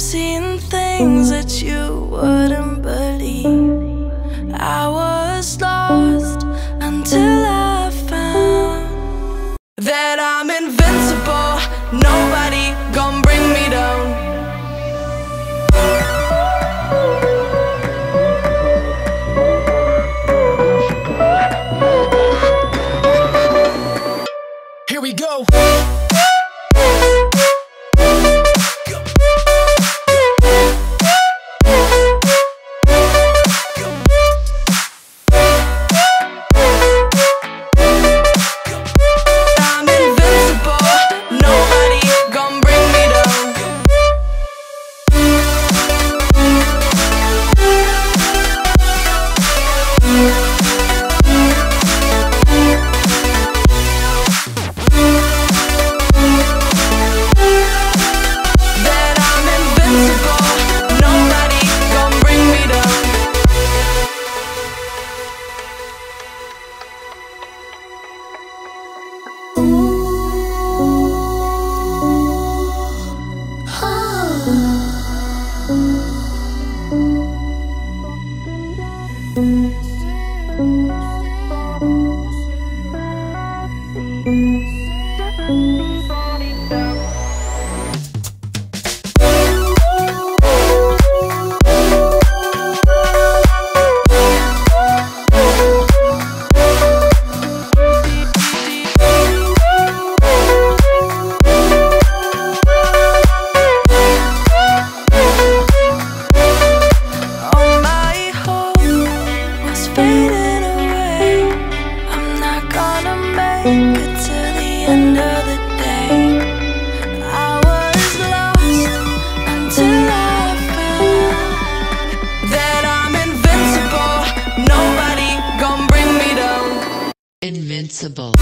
seen things that you wouldn't believe. I was lost until I found that I'm invincible. Nobody gonna bring me Música gonna make it to the end of the day. I was lost until I found that I'm invincible. Nobody gonna bring me down. Invincible.